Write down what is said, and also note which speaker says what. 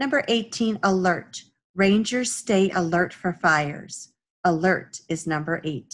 Speaker 1: Number 18, alert. Rangers stay alert for fires. Alert is number 18.